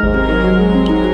Música